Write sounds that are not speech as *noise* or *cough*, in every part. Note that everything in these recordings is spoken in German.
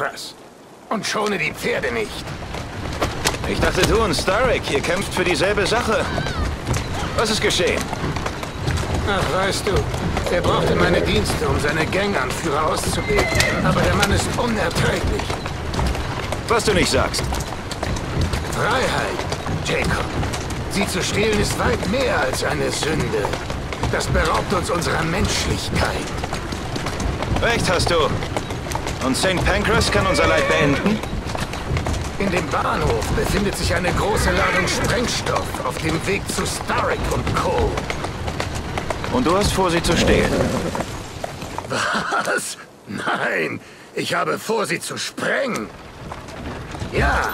Pancras. Und schone die Pferde nicht. Ich dachte, du und Starrick, ihr kämpft für dieselbe Sache. Was ist geschehen? Ach, weißt du, er brauchte meine Dienste, um seine Ganganführer auszubilden. Aber der Mann ist unerträglich. Was du nicht sagst. Freiheit, Jacob. Sie zu stehlen ist weit mehr als eine Sünde. Das beraubt uns unserer Menschlichkeit. Recht hast du. Und St. Pancras kann unser Leid beenden? In dem Bahnhof befindet sich eine große Ladung Sprengstoff auf dem Weg zu Starrick und Co. Und du hast vor, sie zu stehlen? Was? Nein, ich habe vor, sie zu sprengen. Ja,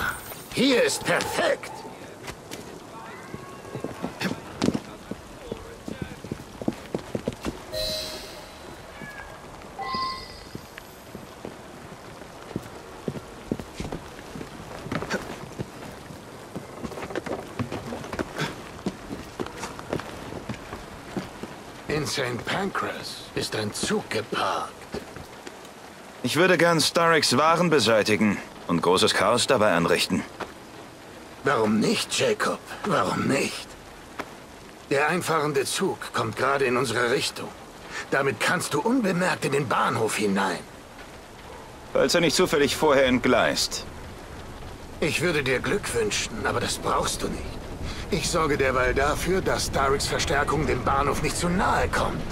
hier ist perfekt. In St. Pancras ist ein Zug geparkt. Ich würde gern Starricks Waren beseitigen und großes Chaos dabei anrichten. Warum nicht, Jacob? Warum nicht? Der einfahrende Zug kommt gerade in unsere Richtung. Damit kannst du unbemerkt in den Bahnhof hinein. Falls er nicht zufällig vorher entgleist. Ich würde dir Glück wünschen, aber das brauchst du nicht. Ich sorge derweil dafür, dass Starricks Verstärkung dem Bahnhof nicht zu nahe kommt.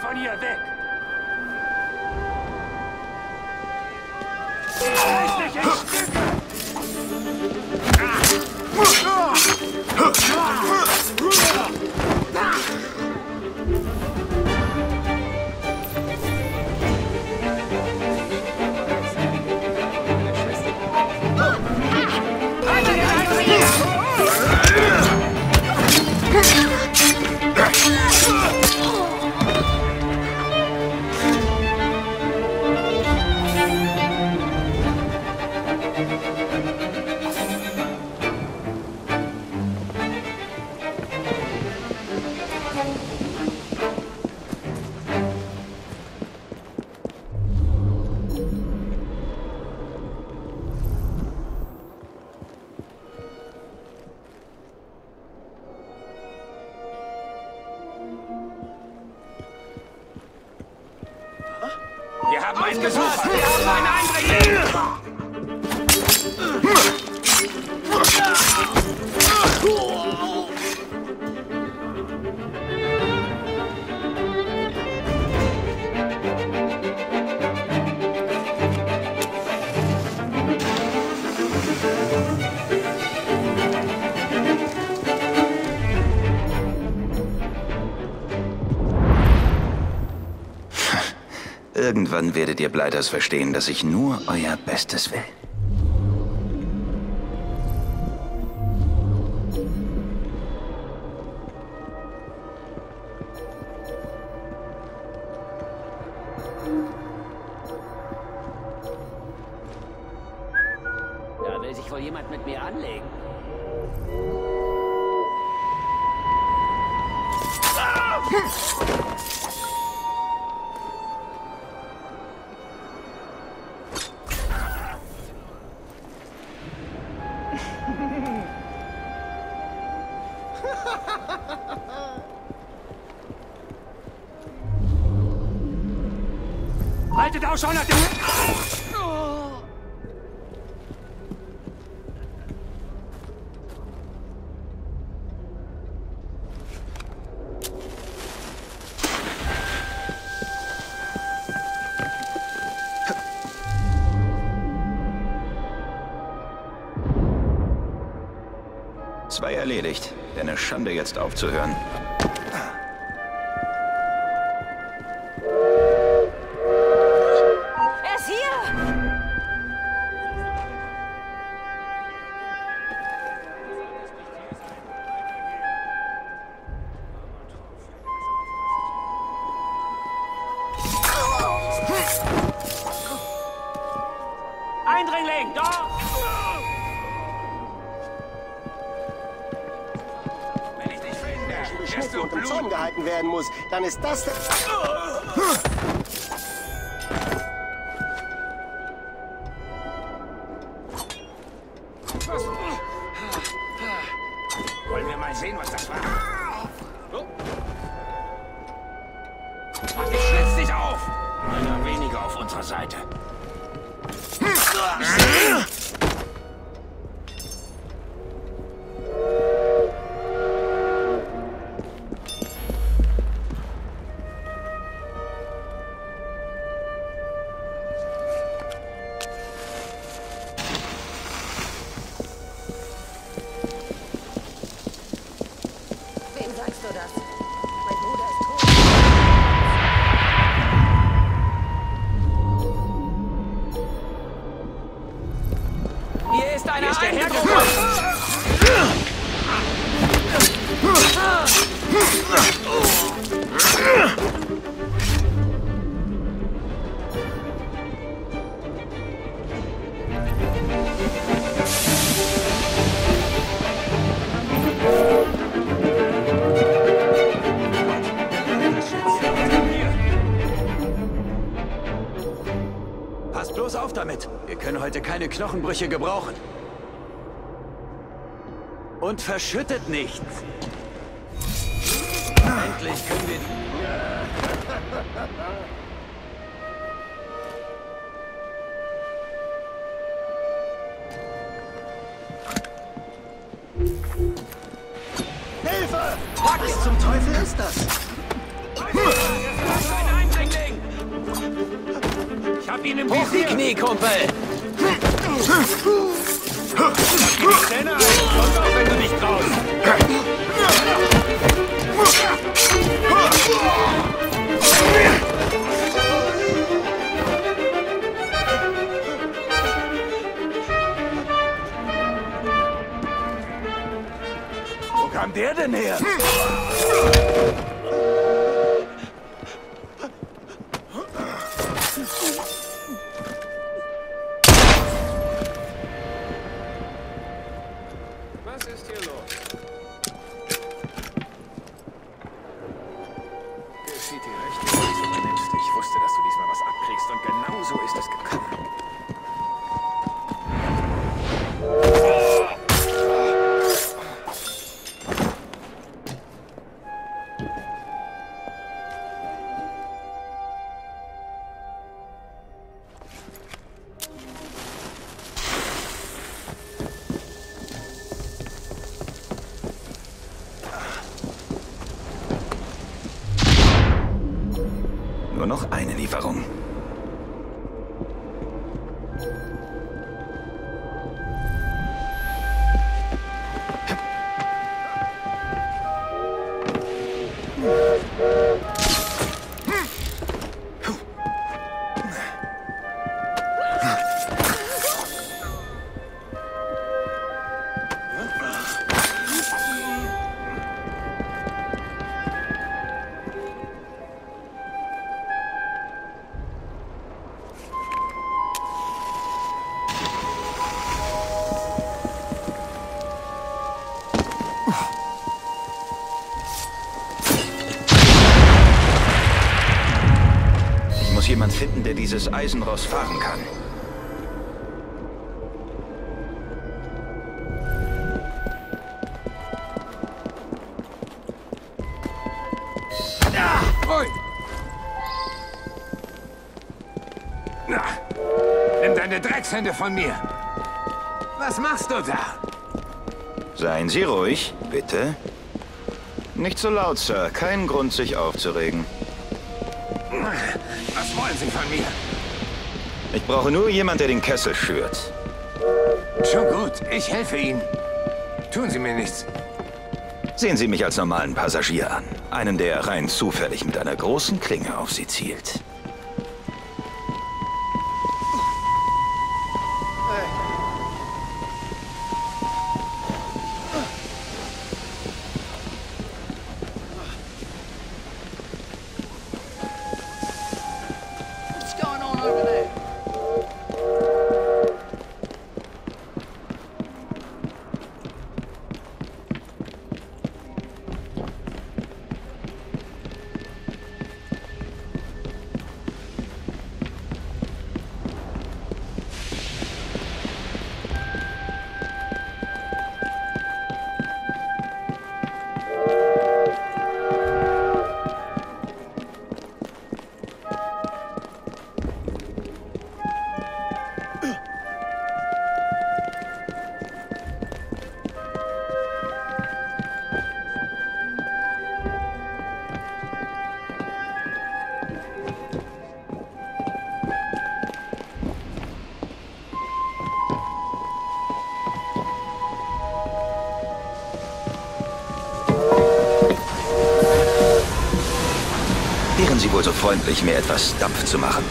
Bleib von hier weg! Stücke! Haben einen Besucher. Wir haben einen Eindringling. Irgendwann werdet ihr Blighters verstehen, dass ich nur euer Bestes will. Haltet Ausschau nach dem... Zwei erledigt. Eine Schande jetzt aufzuhören. Eindringling, doch! Wenn ich dich finde, beschnitten du und im Zaum gehalten werden muss, dann ist das der... ist einer ist der hergekommen! Passt bloß auf damit. Wir können heute keine Knochenbrüche gebrauchen. Und verschüttet nichts. Endlich können wir die... Hilfe! Was zum Teufel ist das? Ein Eindringling! Ich hab ihn im Hoch die! Knie, Kumpel! Zähne ein! Kommt auch, der denn her? Was *laughs* Nur noch eine Lieferung. Dieses Eisenross fahren kann. Na, nimm deine Dreckshände von mir. Was machst du da? Seien Sie ruhig, bitte. Nicht so laut, Sir. Kein Grund, sich aufzuregen. Was wollen Sie von mir? Ich brauche nur jemand, der den Kessel schürt. Schon gut, ich helfe Ihnen. Tun Sie mir nichts. Sehen Sie mich als normalen Passagier an. Einen, der rein zufällig mit einer großen Klinge auf Sie zielt. Wohl so freundlich, mir etwas Dampf zu machen?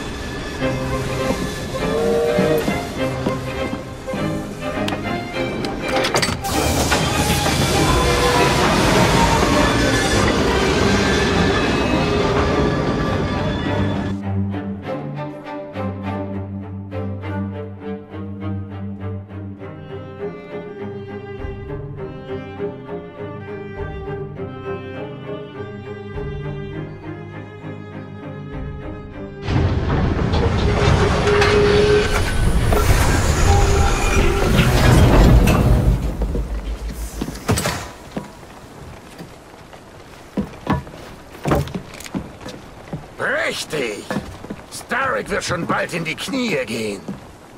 Starrick wird schon bald in die Knie gehen.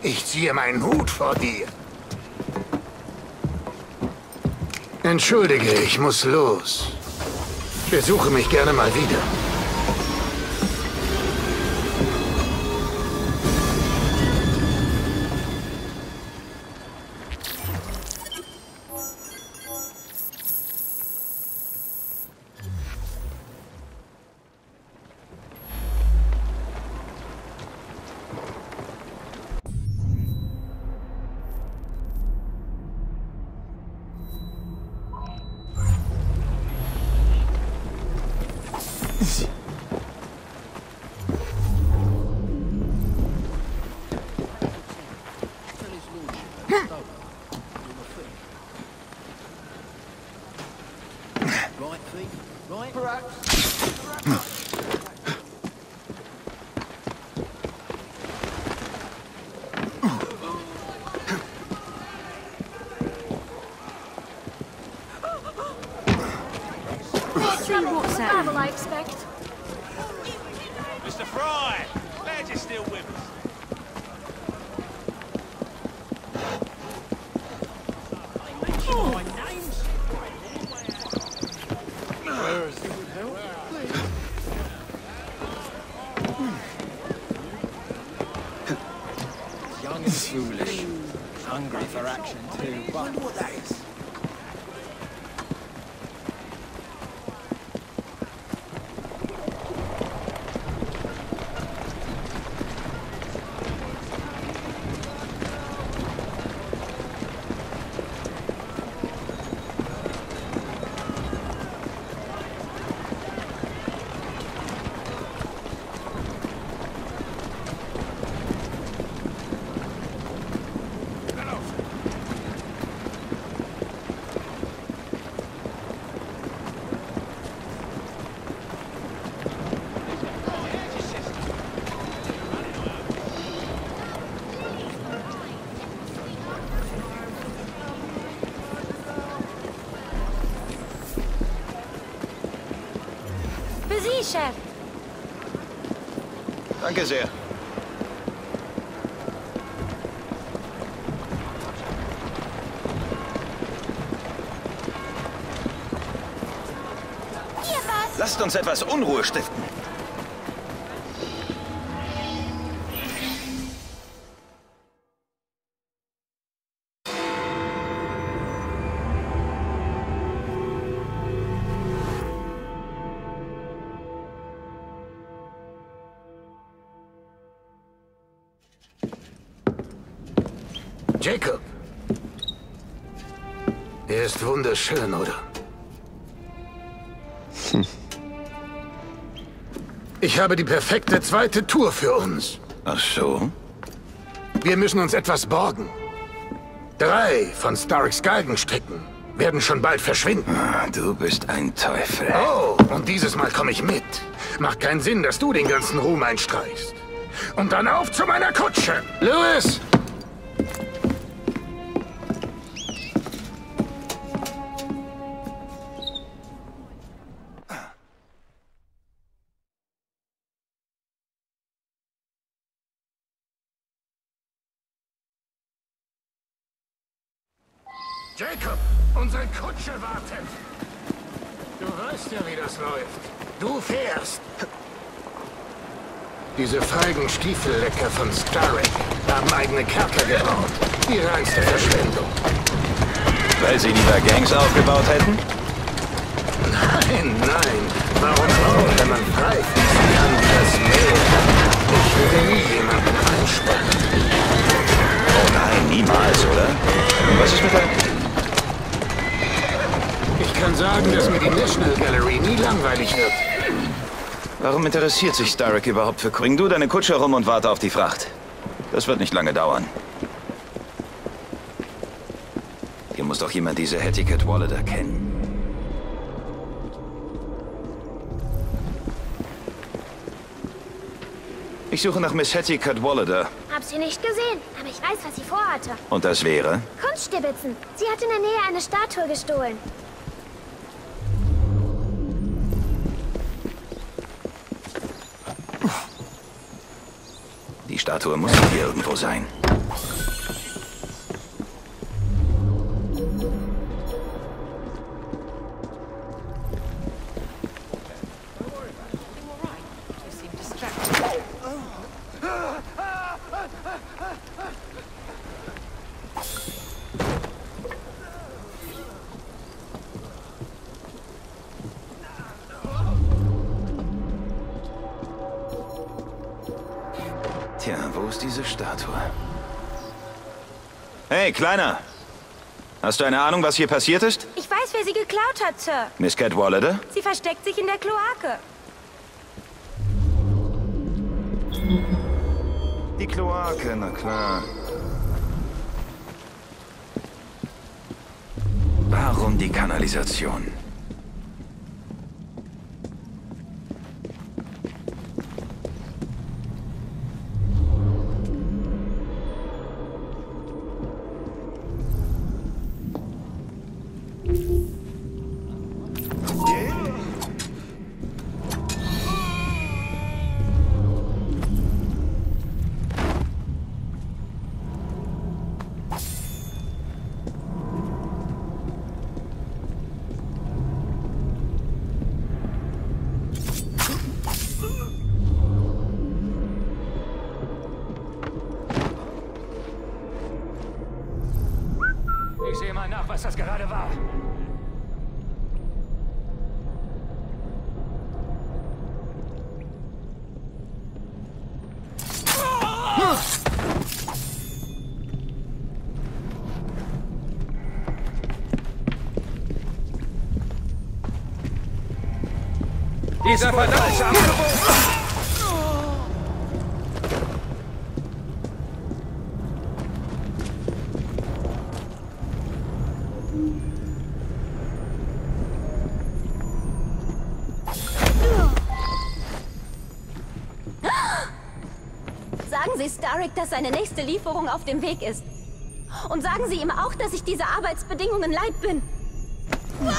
Ich ziehe meinen Hut vor dir. Entschuldige, ich muss los. Besuche mich gerne mal wieder. Young and foolish. Hungry for action, too. But... I wonder what that is. Chef. Danke sehr. Lasst uns etwas Unruhe stiften. Ist wunderschön, oder? Ich habe die perfekte zweite Tour für uns. Ach so? Wir müssen uns etwas borgen. Drei von Starks Galgenstricken werden schon bald verschwinden. Ah, Du bist ein Teufel. Oh, und dieses Mal komme ich mit. Macht keinen Sinn, dass du den ganzen Ruhm einstreichst. Und dann auf zu meiner Kutsche. Louis! Jacob, unsere Kutsche wartet. Du weißt ja, wie das läuft. Du fährst. Diese feigen Stiefellecker von Starrick haben eigene Kerker gebaut. Die reinste Verschwendung. Weil sie lieber Gangs aufgebaut hätten? Nein, nein. Warum auch, wenn man frei kann das Meer? Ich würde nie jemanden einspannen. Oh nein, niemals, oder? Was ist mit der... Ich kann sagen, dass mir die National Gallery nie langweilig wird. Warum interessiert sich Starrick überhaupt für... Bring du deine Kutsche rum und warte auf die Fracht. Das wird nicht lange dauern. Hier muss doch jemand diese Hattie Cadwallader kennen. Ich suche nach Miss Hattie Cadwallader. Hab sie nicht gesehen, aber ich weiß, was sie vorhatte. Und das wäre? Kunststibitzen. Sie hat in der Nähe eine Statue gestohlen. Statue muss hier irgendwo sein. Hey, Kleiner! Hast du eine Ahnung, was hier passiert ist? Ich weiß, wer sie geklaut hat, Sir. Miss Cadwallader? Sie versteckt sich in der Kloake. Die Kloake, na klar. Warum die Kanalisation? Dieser verdammte Sagen Sie Starrick, dass seine nächste Lieferung auf dem Weg ist. Und sagen Sie ihm auch, dass ich diese Arbeitsbedingungen leid bin.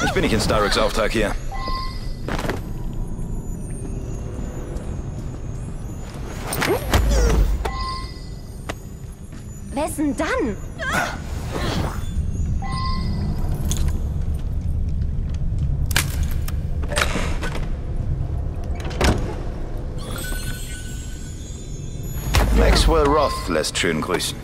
Ich bin nicht in Starricks Auftrag hier. Wessen dann? Maxwell Roth lässt schön grüßen.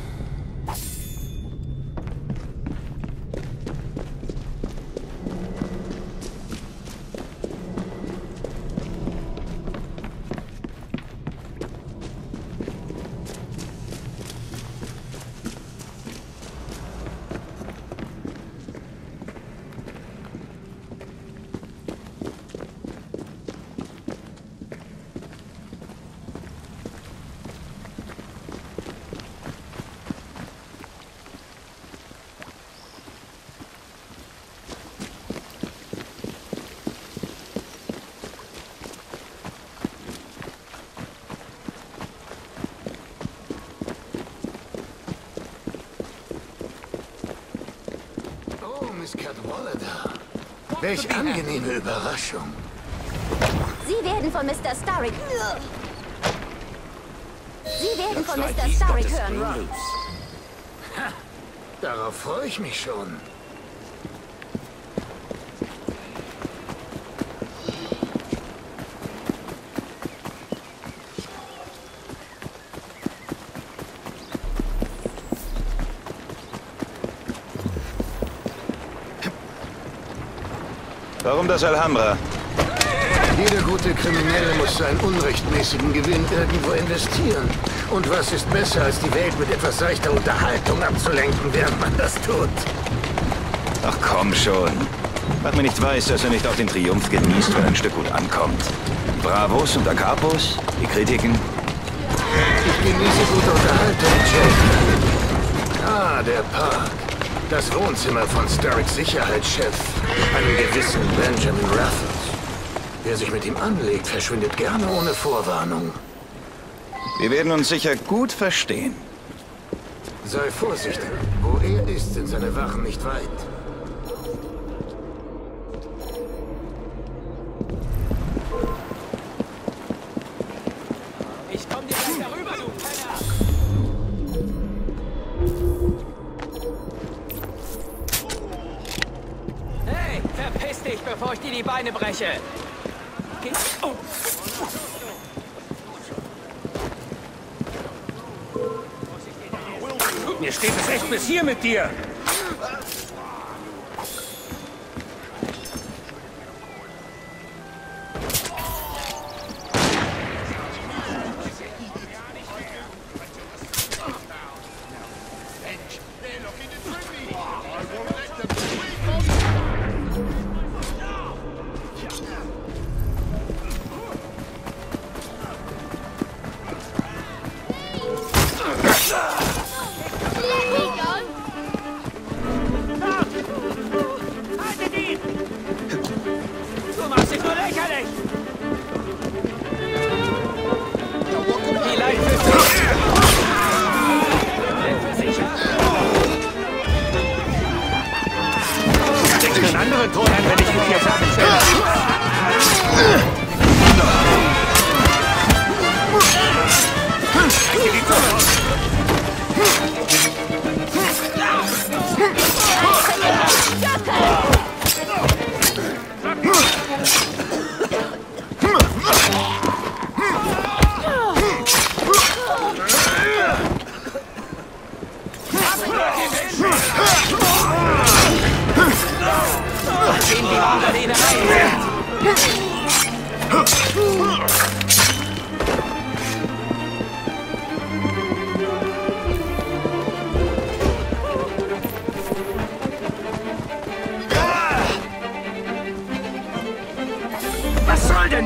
Oh, Miss Cadwallader. Welch angenehme Überraschung. Sie werden von Mr. Starrick... Sie werden von Mr. Starrick hören, Ron. Darauf freue ich mich schon. Warum das Alhambra? Jeder gute Kriminelle muss seinen unrechtmäßigen Gewinn irgendwo investieren. Und was ist besser, als die Welt mit etwas seichter Unterhaltung abzulenken, während man das tut? Ach komm schon. Mach mir nicht weiß, dass er nicht auch den Triumph genießt, wenn ein Stück gut ankommt. Bravos und Acapos, die Kritiken. Ich genieße gute Unterhaltung, Jake. Ah, der Park. Das Wohnzimmer von Starricks Sicherheitschef, einem gewissen Benjamin Raffles. Wer sich mit ihm anlegt, verschwindet gerne ohne Vorwarnung. Wir werden uns sicher gut verstehen. Sei vorsichtig. Wo er ist, sind seine Wachen nicht weit. Oh. Mir steht es echt bis hier mit dir!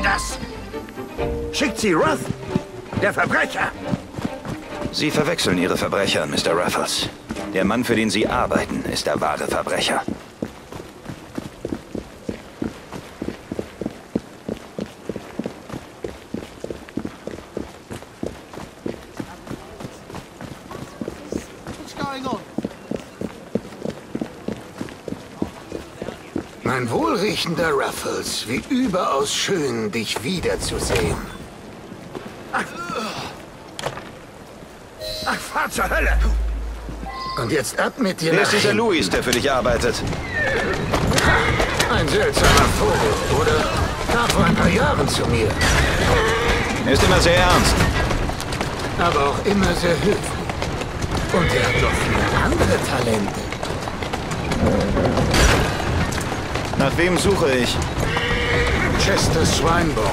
Denn das? Schickt sie Roth, der Verbrecher. Sie verwechseln Ihre Verbrecher, Mr. Raffles. Der Mann, für den Sie arbeiten, ist der wahre Verbrecher. Mein wohlriechender Ruffles, wie überaus schön, dich wiederzusehen. Ach, Ach fahr zur Hölle! Und jetzt ab mit dir nach ist dieser. Louis, der für dich arbeitet? Ein seltsamer Vogel, oder? Kam vor ein paar Jahren zu mir, Er ist immer sehr ernst. aber auch immer sehr höflich. Und er hat noch viele andere Talente. Nach wem suche ich? Chester Swinburne.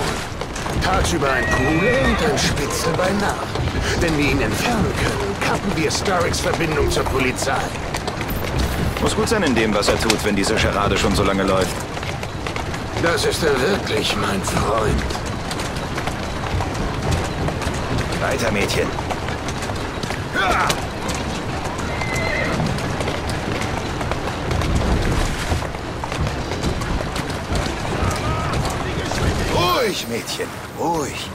Tagsüber ein Cooler und ein Spitzel bei Nacht. Wenn wir ihn entfernen können, kappen wir Starricks Verbindung zur Polizei. Muss gut sein in dem, was er tut, wenn diese Charade schon so lange läuft. Das ist er wirklich, mein Freund. Weiter, Mädchen. Mädchen, ruhig.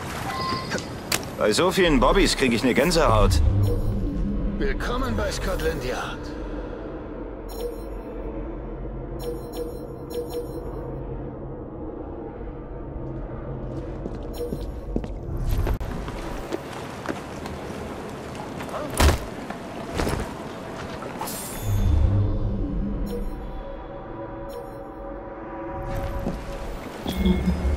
Bei so vielen Bobbys kriege ich eine Gänsehaut. Willkommen bei Scotland Yard. Was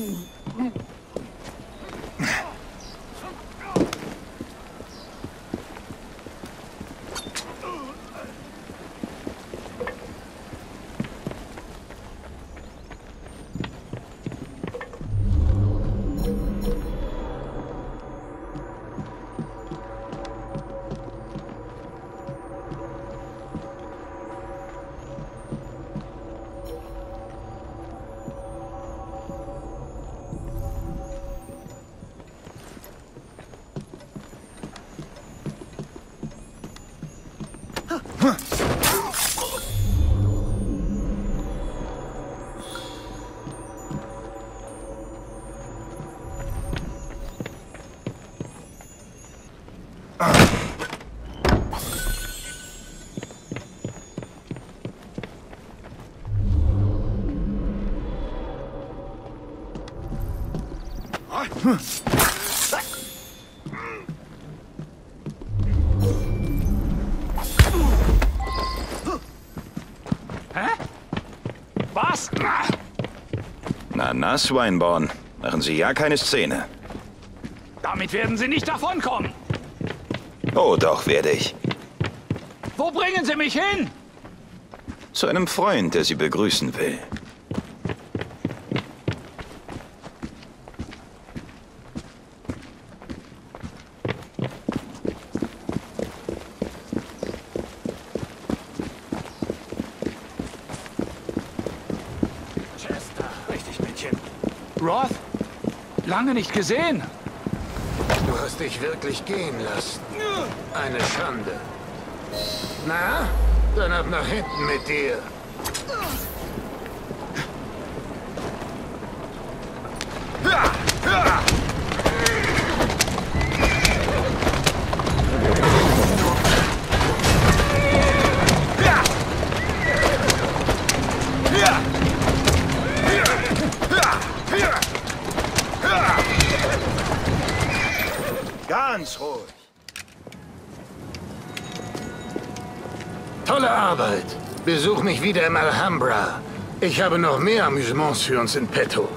Mm-hmm. Was? Na, na, Swineborn. Machen Sie ja keine Szene. Damit werden Sie nicht davonkommen. Oh, doch, werde ich. Wo bringen Sie mich hin? Zu einem Freund, der Sie begrüßen will. Chester. Richtig, Mädchen. Roth? Lange nicht gesehen. Du hast dich wirklich gehen lassen. Eine Schande. Na, dann ab nach hinten mit dir. Mich wieder im Alhambra. Ich habe noch mehr Amüsements für uns in petto.